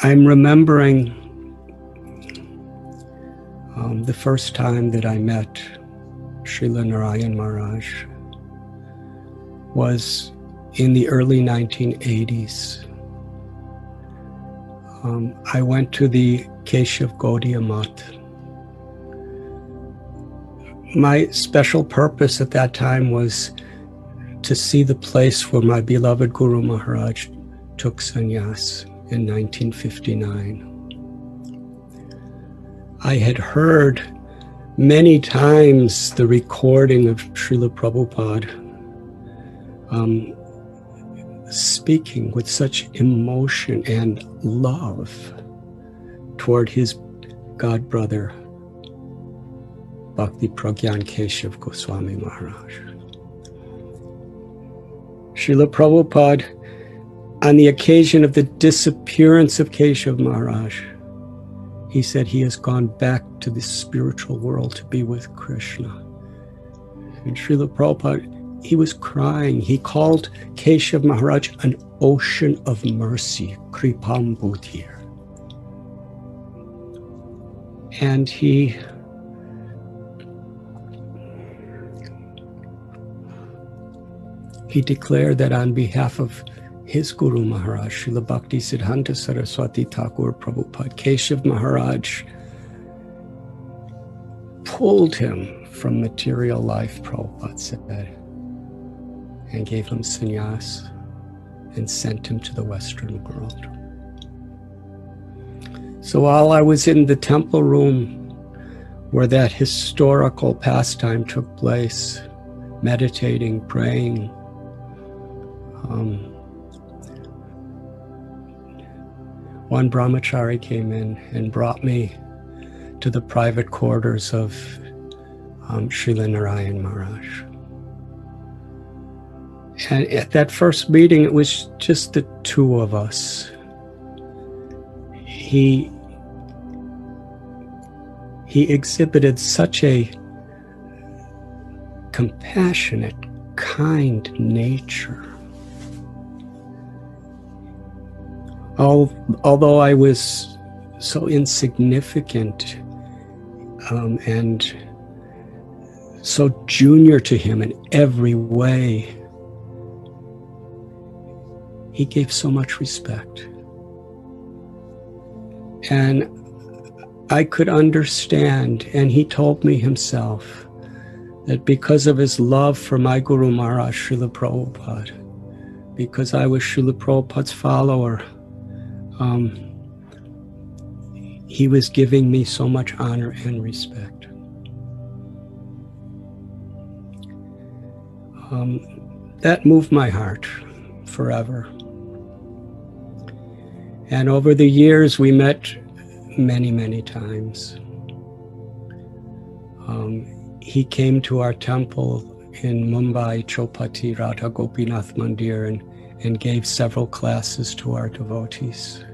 I'm remembering um, the first time that I met Srila Narayan Maharaj was in the early 1980s. Um, I went to the Keshav Gaudiya Math. My special purpose at that time was to see the place where my beloved Guru Maharaj took sannyas in 1959. I had heard many times the recording of Srila Prabhupada um, speaking with such emotion and love toward his god brother, Bhakti Pragyan Keshav Goswami Maharaj. Srila Prabhupada, on the occasion of the disappearance of Keshav Maharaj, he said he has gone back to the spiritual world to be with Krishna. And Srila Prabhupada he was crying. He called Keshav Maharaj an ocean of mercy, Kripambudhir. And he he declared that on behalf of his Guru Maharaj, Srila Bhakti Siddhanta Saraswati Thakur Prabhupada, Keshav Maharaj pulled him from material life, Prabhupada said and gave him sannyas and sent him to the Western world. So while I was in the temple room where that historical pastime took place, meditating, praying, um, one brahmachari came in and brought me to the private quarters of um, Srila Narayan Maharaj. And at that first meeting, it was just the two of us. He he exhibited such a compassionate, kind nature. Although I was so insignificant um, and so junior to him in every way, he gave so much respect. And I could understand, and he told me himself, that because of his love for my Guru Maharaj, Srila Prabhupada, because I was Srila Prabhupada's follower, um, he was giving me so much honor and respect. Um, that moved my heart forever. And over the years, we met many, many times. Um, he came to our temple in Mumbai, Chopati Radha Gopinath Mandir, and, and gave several classes to our devotees.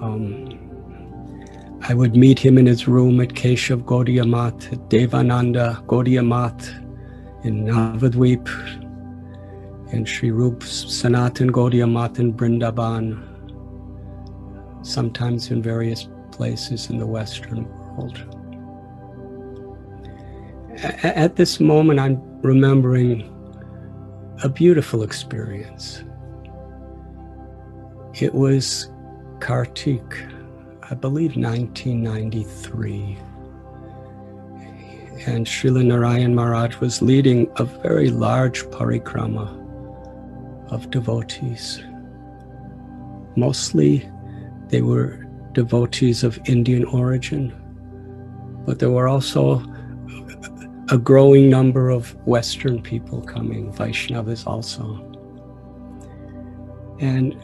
Um, I would meet him in his room at Keshav Gaudiya at Devananda Gaudiya in Navadvip, and Sri Rup Sanatan Gaudiya in Brindaban, sometimes in various places in the Western world. At this moment, I'm remembering a beautiful experience. It was Kartik, I believe 1993. And Srila Narayan Maharaj was leading a very large parikrama of devotees. Mostly they were devotees of Indian origin, but there were also a growing number of Western people coming, Vaishnavas also. And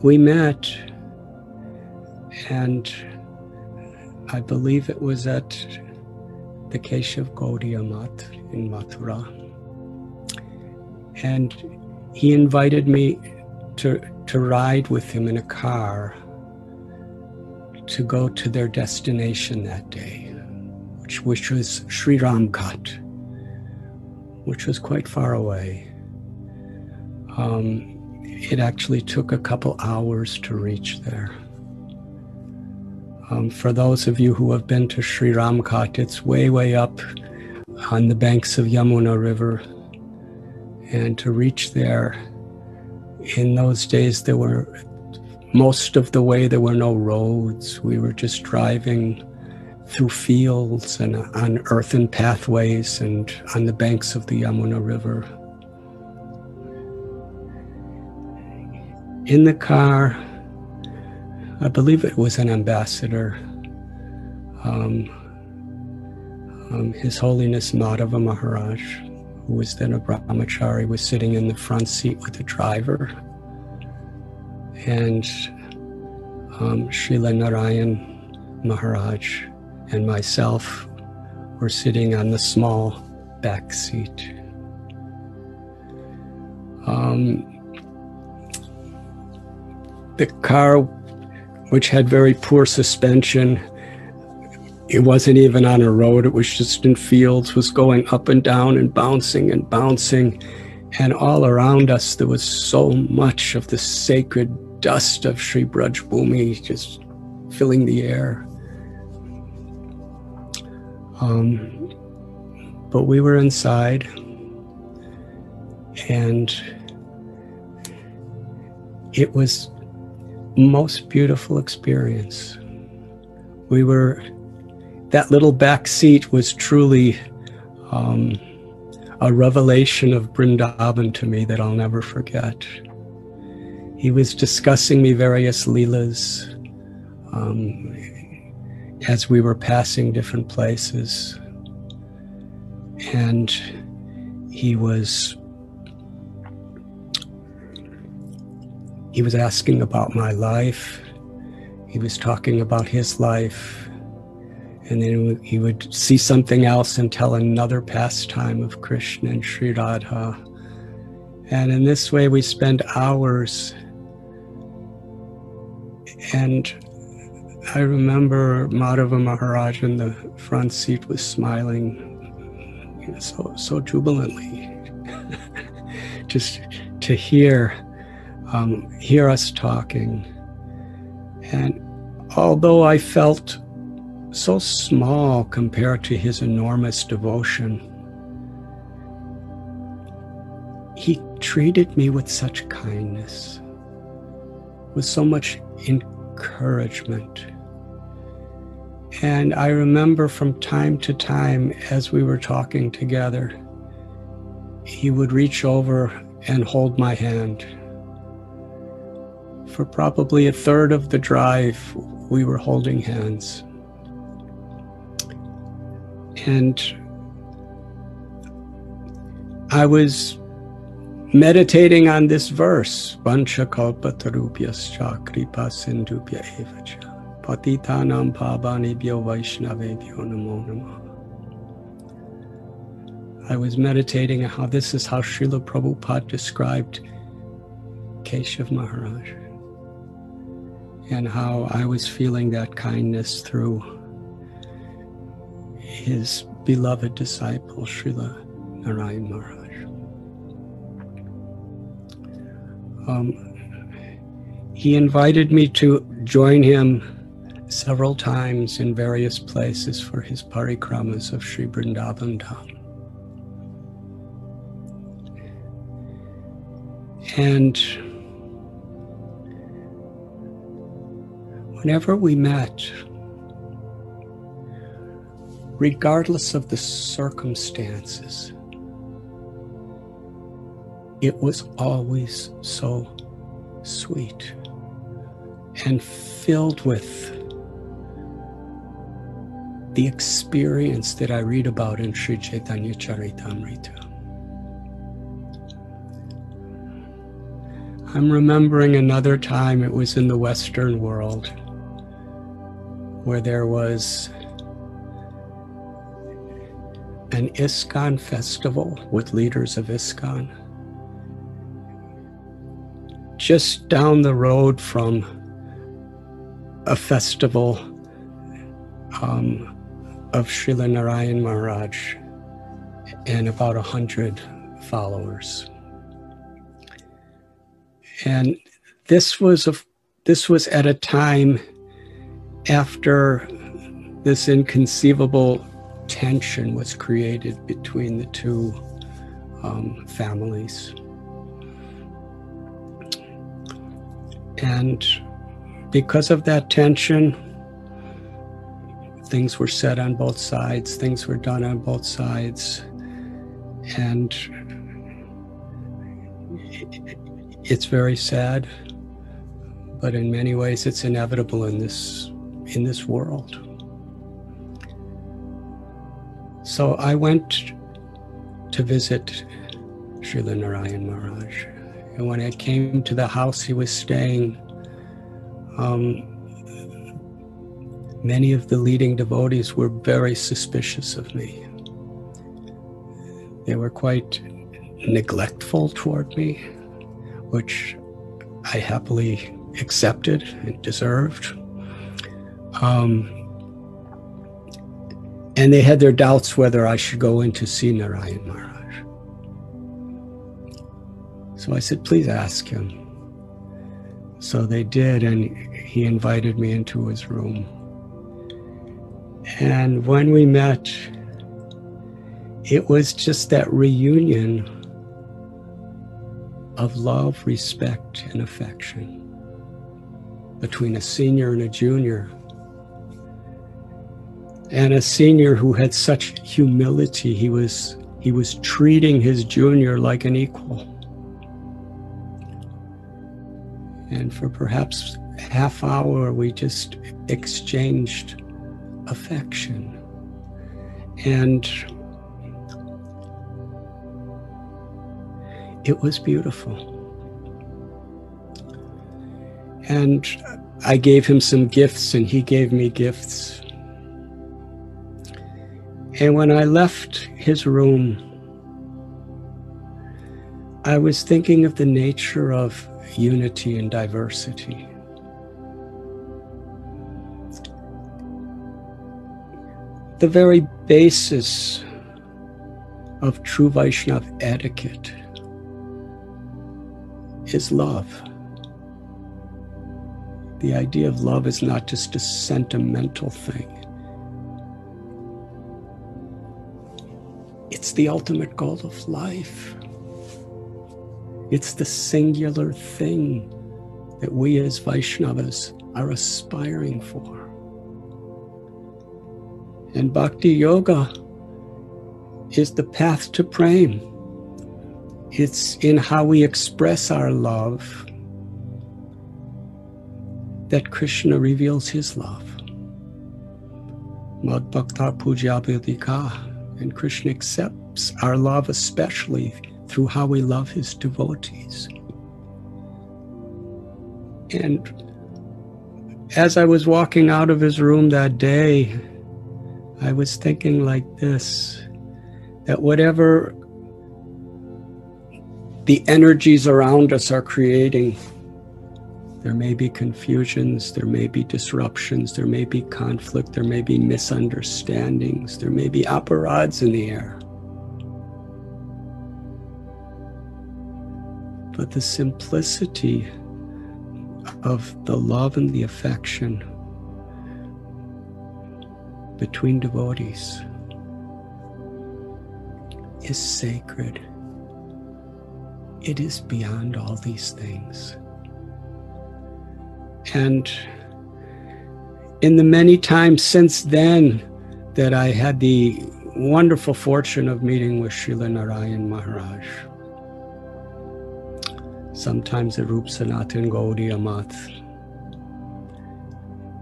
we met, and I believe it was at the Keshav Gaudiya Math in Mathura. And he invited me to, to ride with him in a car to go to their destination that day, which, was Sri Ramghat, which was quite far away. Um, it actually took a couple hours to reach there. Um, for those of you who have been to Sri Ramghat, it's way, way up on the banks of Yamuna River. And to reach there, in those days, there were most of the way there were no roads. We were just driving through fields and on earthen pathways and on the banks of the Yamuna River. In the car, I believe it was an ambassador. Um, um, His Holiness Madhava Maharaj, who was then a brahmachari, was sitting in the front seat with the driver. And um, Srila Narayan Maharaj and myself were sitting on the small back seat. Um, the car which had very poor suspension. It wasn't even on a road, it was just in fields, was going up and down and bouncing and bouncing. And all around us, there was so much of the sacred dust of Sri Braj Bhumi just filling the air. Um, but we were inside, and it was most beautiful experience. We were, that little back seat was truly um, a revelation of Brindavan to me that I'll never forget. He was discussing me various leelas um, as we were passing different places. And he was He was asking about my life. He was talking about his life. And then he would see something else and tell another pastime of Krishna and Sri Radha. And in this way, we spend hours. And I remember Madhava Maharaj in the front seat was smiling so, so jubilantly. Just to hear um, hear us talking. And although I felt so small compared to his enormous devotion, he treated me with such kindness, with so much encouragement. And I remember from time to time as we were talking together, he would reach over and hold my hand for probably a third of the drive, we were holding hands. And I was meditating on this verse, Vanchakalpatarubhyascha kripa sindubhya evacha patitanam vaishnavebhyo namo. I was meditating how this is how Srila Prabhupada described Keshav Maharaj and how I was feeling that kindness through his beloved disciple, Srila Narayan Maharaj. Um, he invited me to join him several times in various places for his parikramas of Sri Vrindavan Dham. And whenever we met, regardless of the circumstances, it was always so sweet and filled with the experience that I read about in Sri Chaitanya Charitamrita. I'm remembering another time, it was in the Western world where there was an ISKCON festival with leaders of ISKCON. Just down the road from a festival um, of Srila Narayan Maharaj and about a hundred followers. And this was a this was at a time after this inconceivable tension was created between the two um, families. And because of that tension, things were said on both sides, things were done on both sides. And it's very sad, but in many ways it's inevitable in this in this world. So I went to visit Srila Narayan Maharaj. And when I came to the house he was staying, um, many of the leading devotees were very suspicious of me. They were quite neglectful toward me, which I happily accepted and deserved. Um, and they had their doubts whether I should go in to see Narayan Maharaj. So I said, please ask him. So they did, and he invited me into his room. And when we met, it was just that reunion of love, respect, and affection between a senior and a junior. And a senior who had such humility, he was he was treating his junior like an equal. And for perhaps half hour we just exchanged affection. And it was beautiful. And I gave him some gifts, and he gave me gifts. And when I left his room, I was thinking of the nature of unity and diversity. The very basis of true Vaishnav etiquette is love. The idea of love is not just a sentimental thing. It's the ultimate goal of life. It's the singular thing that we as Vaishnavas are aspiring for. And Bhakti Yoga is the path to prema. It's in how we express our love that Krishna reveals his love. Mad Bhakta Pujabhidika, and Krishna accepts our love especially through how we love his devotees. And as I was walking out of his room that day, I was thinking like this that whatever the energies around us are creating, there may be confusions, there may be disruptions, there may be conflict, there may be misunderstandings, there may be aparads in the air. But the simplicity of the love and the affection between devotees is sacred. It is beyond all these things. And in the many times since then that I had the wonderful fortune of meeting with Srila Narayan Maharaj, sometimes at Rup Sanatan Gaudiya Math,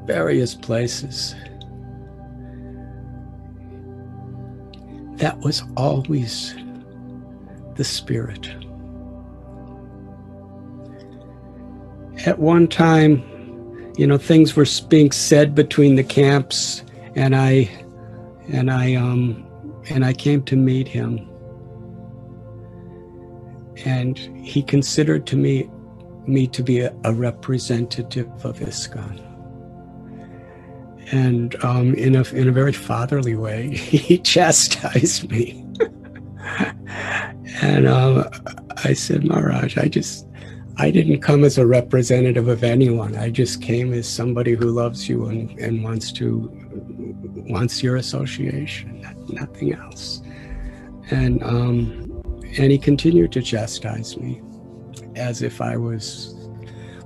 various places. That was always the spirit. At one time, you know, things were being said between the camps, and I, and I, um, and I came to meet him, and he considered to me, me to be a, a representative of ISKCON and um, in a in a very fatherly way, he chastised me. and um, I said, Maharaj, I just I didn't come as a representative of anyone. I just came as somebody who loves you and, and wants to wants your association, nothing else. And um, and he continued to chastise me as if I was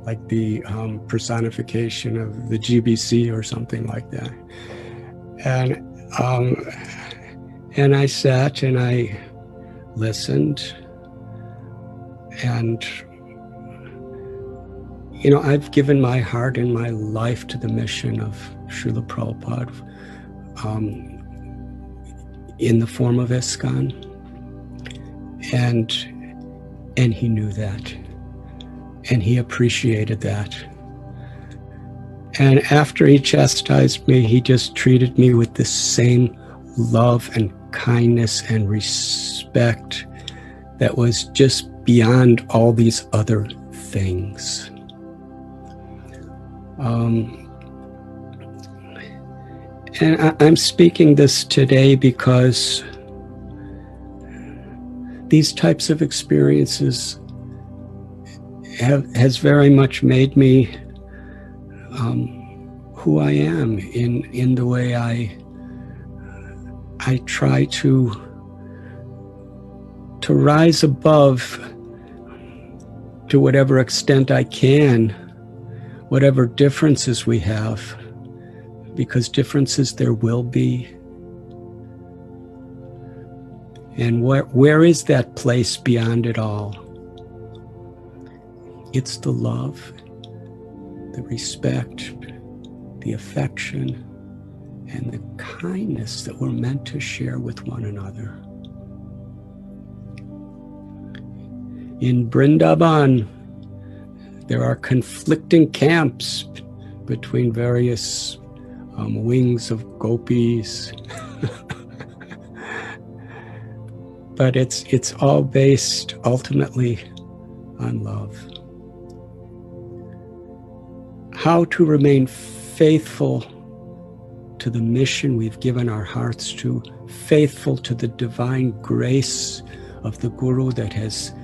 like the um, personification of the GBC or something like that. And um, and I sat and I listened and you know, I've given my heart and my life to the mission of Srila Prabhupada um, in the form of ISKCON. And, and he knew that. And he appreciated that. And after he chastised me, he just treated me with the same love and kindness and respect that was just beyond all these other things. Um, and I, am speaking this today because these types of experiences have has very much made me um, who I am in in the way I I try to to rise above to whatever extent I can whatever differences we have, because differences there will be. And where, where is that place beyond it all? It's the love, the respect, the affection, and the kindness that we're meant to share with one another. In Brindaban, there are conflicting camps between various um, wings of gopis. but it's it's all based ultimately on love. How to remain faithful to the mission we've given our hearts to, faithful to the divine grace of the Guru that has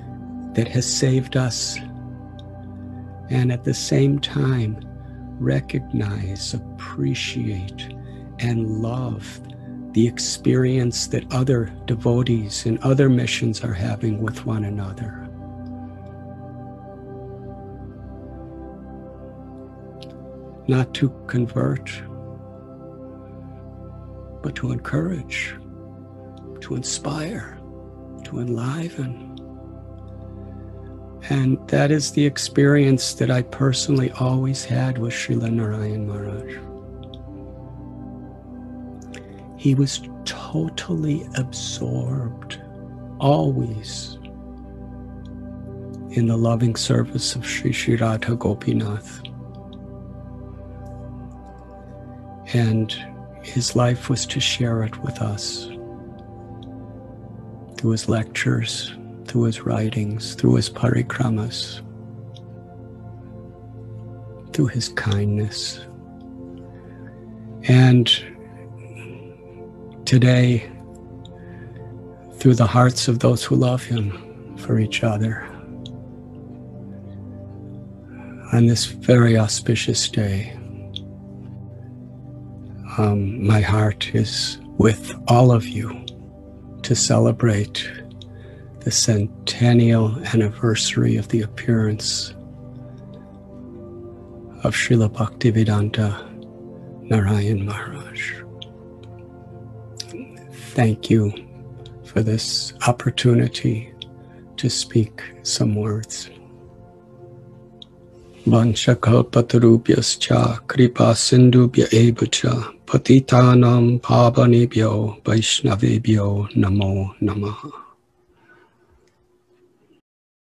that has saved us and at the same time recognize, appreciate, and love the experience that other devotees in other missions are having with one another. Not to convert, but to encourage, to inspire, to enliven. And that is the experience that I personally always had with Srila Narayan Maharaj. He was totally absorbed, always, in the loving service of Sri Sri Radha Gopinath. And his life was to share it with us through his lectures, through his writings, through his parikramas, through his kindness. And today, through the hearts of those who love him for each other, on this very auspicious day, um, my heart is with all of you to celebrate the centennial anniversary of the appearance of Srila Bhaktivedanta Narayan Maharaj. Thank you for this opportunity to speak some words. Vanchakalpatarubhyascha kripa sindubhya evacha patitanam pavanebhyo vaishnavebhyo namo namaha.